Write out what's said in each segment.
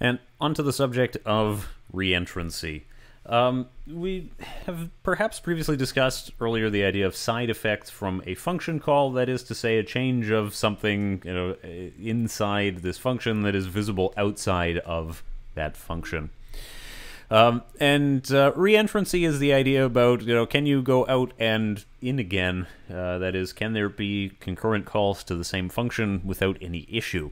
And onto the subject of reentrancy. Um, we have perhaps previously discussed earlier the idea of side effects from a function call, that is to say, a change of something you know, inside this function that is visible outside of that function. Um, and uh, reentrancy is the idea about, you know, can you go out and in again? Uh, that is, can there be concurrent calls to the same function without any issue?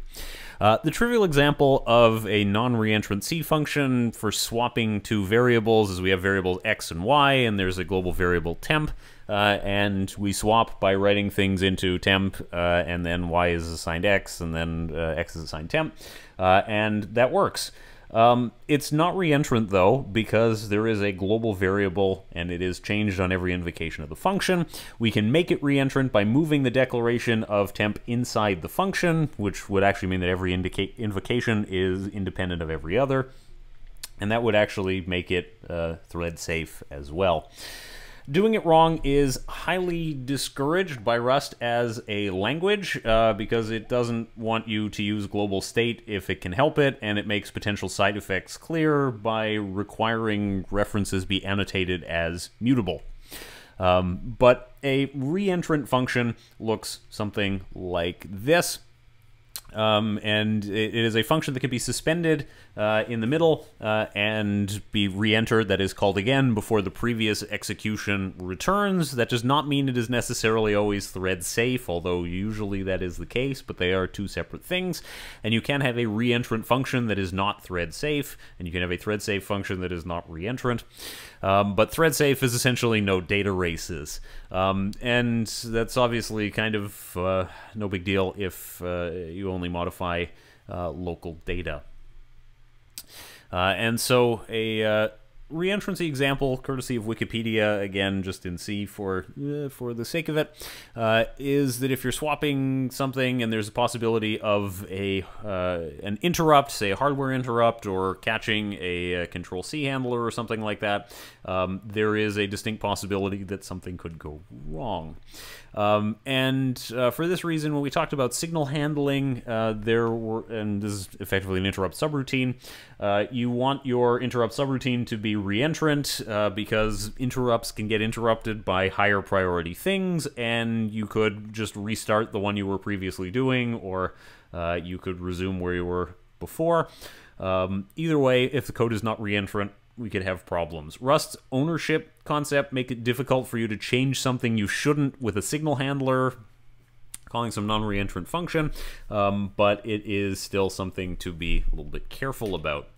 Uh, the trivial example of a non-reentrant C function for swapping two variables is we have variables x and y, and there's a global variable temp, uh, and we swap by writing things into temp, uh, and then y is assigned x, and then uh, x is assigned temp, uh, and that works. Um, it's not reentrant though, because there is a global variable and it is changed on every invocation of the function. We can make it reentrant by moving the declaration of temp inside the function, which would actually mean that every invocation is independent of every other. And that would actually make it uh, thread safe as well. Doing it wrong is highly discouraged by Rust as a language uh, because it doesn't want you to use global state if it can help it, and it makes potential side effects clear by requiring references be annotated as mutable. Um, but a reentrant function looks something like this. Um, and it, it is a function that can be suspended uh, in the middle uh, and be re-entered, that is called again before the previous execution returns. That does not mean it is necessarily always thread safe, although usually that is the case, but they are two separate things. And you can have a re-entrant function that is not thread safe, and you can have a thread safe function that is not re-entrant. Um, but thread safe is essentially no data races. Um, and that's obviously kind of uh, no big deal if uh, you only modify uh, local data. Uh, and so a uh, reentrancy example, courtesy of Wikipedia, again, just in C for uh, for the sake of it, uh, is that if you're swapping something and there's a possibility of a uh, an interrupt, say a hardware interrupt, or catching a, a Control C handler or something like that, um, there is a distinct possibility that something could go wrong. Um, and uh, for this reason, when we talked about signal handling, uh, there were, and this is effectively an interrupt subroutine, uh, you want your interrupt subroutine to be reentrant uh, because interrupts can get interrupted by higher priority things, and you could just restart the one you were previously doing, or uh, you could resume where you were before. Um, either way, if the code is not reentrant, we could have problems. Rust's ownership concept make it difficult for you to change something you shouldn't with a signal handler calling some non-reentrant function, um, but it is still something to be a little bit careful about.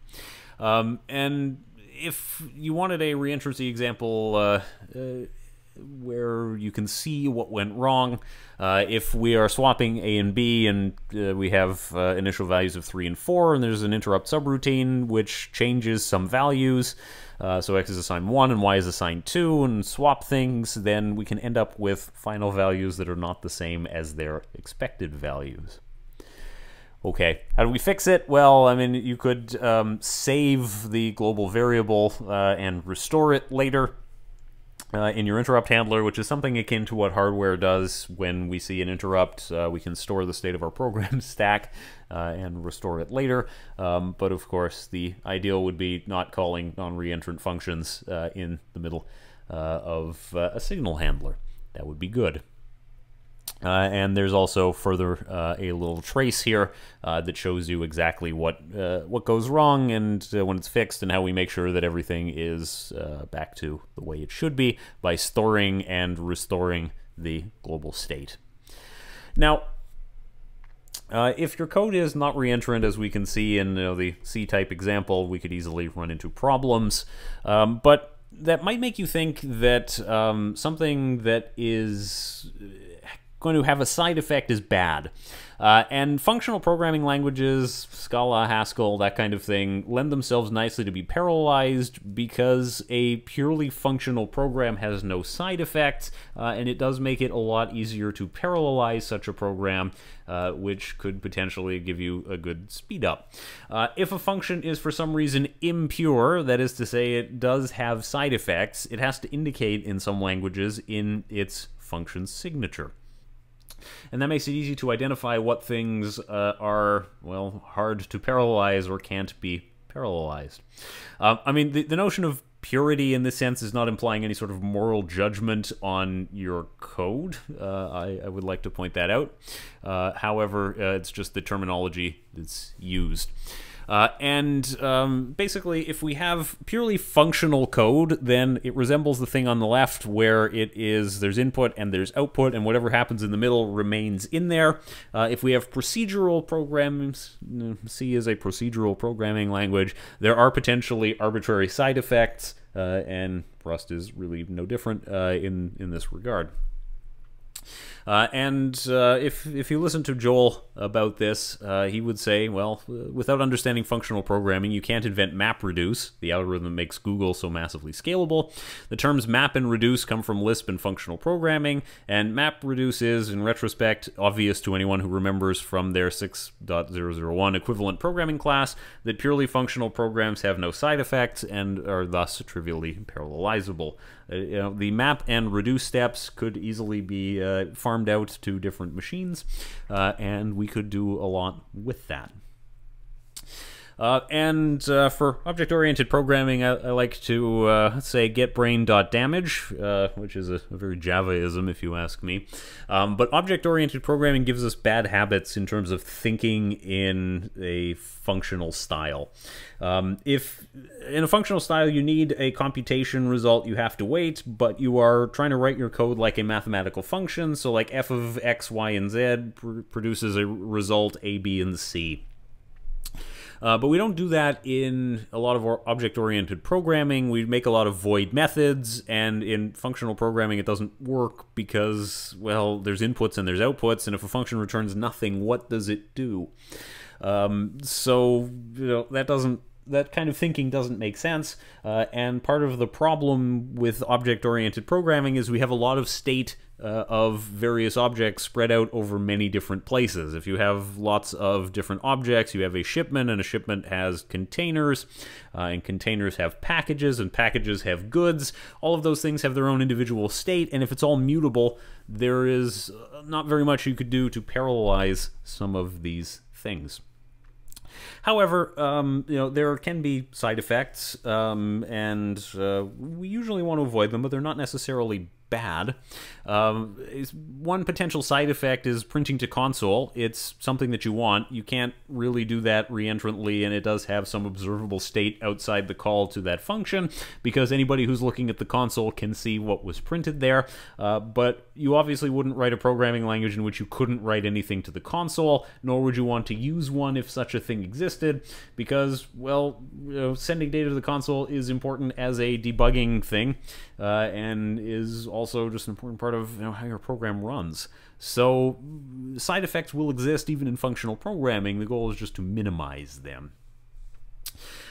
Um, and if you wanted a reentrancy example, uh, uh, where you can see what went wrong. Uh, if we are swapping A and B and uh, we have uh, initial values of 3 and 4, and there's an interrupt subroutine which changes some values, uh, so x is assigned 1 and y is assigned 2, and swap things, then we can end up with final values that are not the same as their expected values. Okay, how do we fix it? Well, I mean, you could um, save the global variable uh, and restore it later uh, in your interrupt handler, which is something akin to what hardware does when we see an interrupt. Uh, we can store the state of our program stack uh, and restore it later. Um, but of course, the ideal would be not calling non-reentrant functions uh, in the middle uh, of uh, a signal handler. That would be good. Uh, and there's also further uh, a little trace here uh, that shows you exactly what uh, what goes wrong and uh, when it's fixed and how we make sure that everything is uh, back to the way it should be by storing and restoring the global state. Now, if your code is not reentrant, as we can see in you know, the C-type example, we could easily run into problems. Um, but that might make you think that um, something that is going to have a side effect is bad. Uh, and functional programming languages, Scala, Haskell, that kind of thing, lend themselves nicely to be parallelized because a purely functional program has no side effects, uh, and it does make it a lot easier to parallelize such a program, uh, which could potentially give you a good speed up. Uh, if a function is for some reason impure, that is to say it does have side effects, it has to indicate in some languages in its function signature. And that makes it easy to identify what things uh, are, well, hard to parallelize or can't be parallelized. Uh, I mean, the, the notion of purity in this sense is not implying any sort of moral judgment on your code. Uh, I, I, would like to point that out. Uh, however, uh, it's just the terminology that's used. Uh, and um, basically, if we have purely functional code, then it resembles the thing on the left where it is there's input and there's output, and whatever happens in the middle remains in there. Uh, if we have procedural programs, C is a procedural programming language, there are potentially arbitrary side effects, uh, and Rust is really no different uh, in, in this regard. Uh, and uh, if if you listen to Joel about this, uh, he would say, well, without understanding functional programming, you can't invent map reduce. the algorithm makes Google so massively scalable. The terms map and reduce come from Lisp and functional programming, and MapReduce is, in retrospect, obvious to anyone who remembers from their 6.001 equivalent programming class that purely functional programs have no side effects and are thus trivially parallelizable. Uh, you know, the map and reduce steps could easily be uh, farmed out to different machines, uh, and we could do a lot with that. Uh, and uh, for object-oriented programming, I, I, like to uh, say getBrain.damage, uh, which is a, a, very Javaism, if you ask me. Um, but object-oriented programming gives us bad habits in terms of thinking in a functional style. Um, if in a functional style you need a computation result, you have to wait, but you are trying to write your code like a mathematical function, so like f of x, y, and z pr produces a result a, b, and c. Uh, but we don't do that in a lot of object-oriented programming. We make a lot of void methods, and in functional programming it doesn't work because, well, there's inputs and there's outputs, and if a function returns nothing, what does it do? Um, so, you know, that doesn't that kind of thinking doesn't make sense. Uh, and part of the problem with object oriented programming is we have a lot of state uh, of various objects spread out over many different places. If you have lots of different objects, you have a shipment, and a shipment has containers, uh, and containers have packages, and packages have goods. All of those things have their own individual state, and if it's all mutable, there is not very much you could do to parallelize some of these things. However, um, you know there can be side effects, um, and uh, we usually want to avoid them, but they're not necessarily bad. Um, one potential side effect is printing to console. It's something that you want. You can't really do that reentrantly, and it does have some observable state outside the call to that function because anybody who's looking at the console can see what was printed there. Uh, but you obviously wouldn't write a programming language in which you couldn't write anything to the console, nor would you want to use one if such a thing existed, because, well, you know, sending data to the console is important as a debugging thing uh, and is also just an important part of you know, how your program runs. So side effects will exist even in functional programming. The goal is just to minimize them.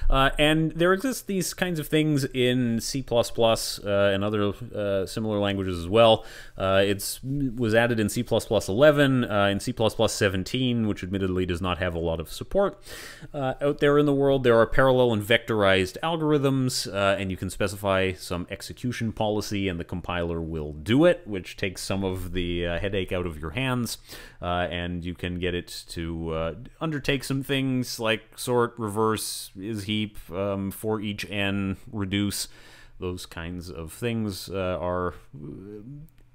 Uh, and there exist these kinds of things in C++ uh, and other uh, similar languages as well. Uh, it was added in C++ 11, uh, in C++ 17, which admittedly does not have a lot of support. Uh, out there in the world, there are parallel and vectorized algorithms, and you can specify some execution policy, and the compiler will do it, which takes some of the headache out of your hands, and you can get it to undertake some things like sort, reverse, is he keep um, for each n, reduce. Those kinds of things uh, are uh,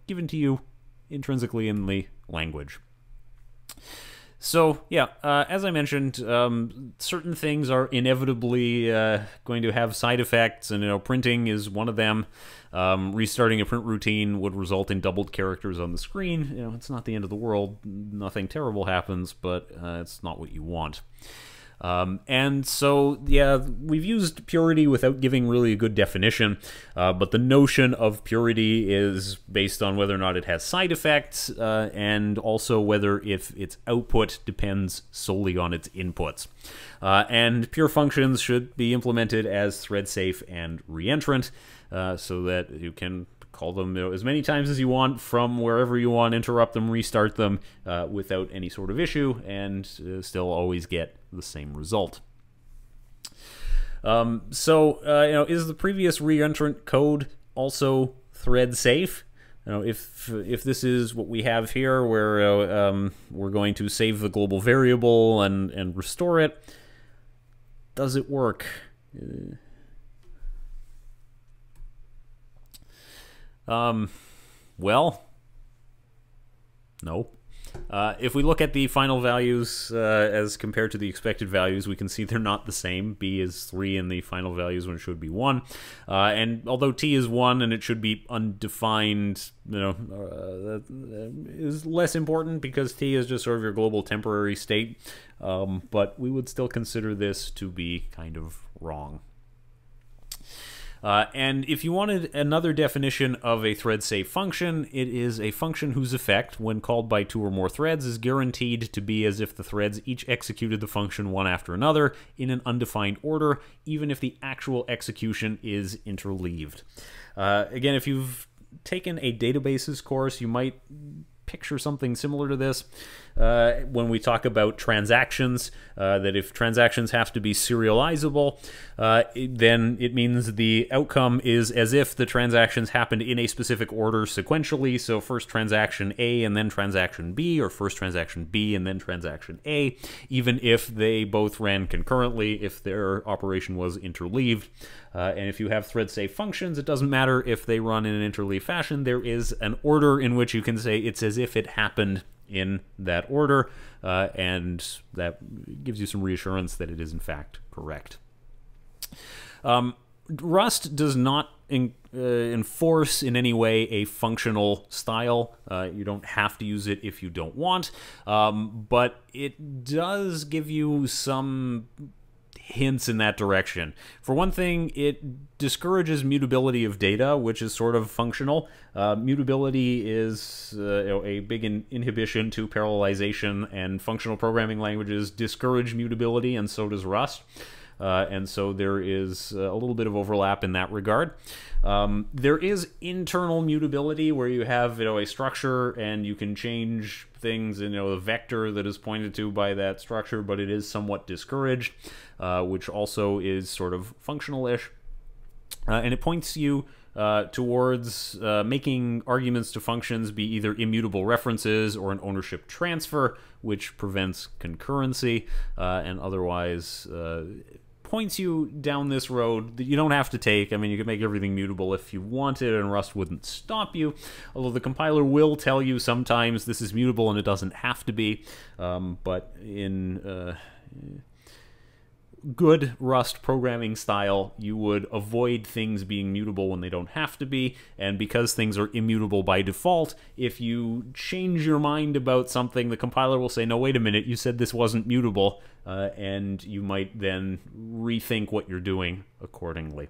given to you intrinsically in the language. So, yeah, uh, as I mentioned, um, certain things are inevitably uh, going to have side effects, and you know, printing is one of them. Um, restarting a print routine would result in doubled characters on the screen. You know, it's not the end of the world. Nothing terrible happens, but uh, it's not what you want. Um, and so, yeah, we've used purity without giving really a good definition, uh, but the notion of purity is based on whether or not it has side effects, uh, and also whether if its output depends solely on its inputs. Uh, and pure functions should be implemented as thread safe and reentrant, uh, so that you can call them you know, as many times as you want from wherever you want, interrupt them, restart them uh, without any sort of issue, and uh, still always get the same result. Um, so, uh, you know, is the previous reentrant code also thread safe? you know, if if this is what we have here, where uh, um, we're going to save the global variable and and restore it, does it work? Um, well, no. Uh, if we look at the final values uh, as compared to the expected values, we can see they're not the same. b is 3 in the final values when it should be 1. Uh, and although t is 1 and it should be undefined, you know, uh, is less important because t is just sort of your global temporary state. Um, but we would still consider this to be kind of wrong. Uh, and if you wanted another definition of a thread safe function, it is a function whose effect, when called by two or more threads, is guaranteed to be as if the threads each executed the function one after another in an undefined order, even if the actual execution is interleaved. Uh, again, if you've taken a databases course, you might picture something similar to this uh, when we talk about transactions, uh, that if transactions have to be serializable, uh, then it means the outcome is as if the transactions happened in a specific order sequentially. So first transaction A and then transaction B, or first transaction B and then transaction A, even if they both ran concurrently, if their operation was interleaved. Uh, and if you have thread safe functions, it doesn't matter if they run in an interleaved fashion. There is an order in which you can say it's as if it happened in that order, uh, and that gives you some reassurance that it is in fact correct. Um, Rust does not in, uh, enforce in any way a functional style. Uh, you don't have to use it if you don't want, um, but it does give you some hints in that direction. For one thing, it discourages mutability of data, which is sort of functional. Uh, mutability is uh, you know, a big in inhibition to parallelization, and functional programming languages discourage mutability, and so does Rust. Uh, and so there is uh, a little bit of overlap in that regard. Um, there is internal mutability where you have you know a structure and you can change things in you know the vector that is pointed to by that structure, but it is somewhat discouraged, uh, which also is sort of functional-ish, uh, and it points you. Uh, towards uh, making arguments to functions be either immutable references or an ownership transfer, which prevents concurrency uh, and otherwise uh, points you down this road that you don't have to take. I mean, you can make everything mutable if you wanted, and Rust wouldn't stop you. Although the compiler will tell you sometimes this is mutable and it doesn't have to be. Um, but in good Rust programming style, you would avoid things being mutable when they don't have to be, and because things are immutable by default, if you change your mind about something, the compiler will say, no, wait a minute, you said this wasn't mutable, uh, and you might then rethink what you're doing accordingly.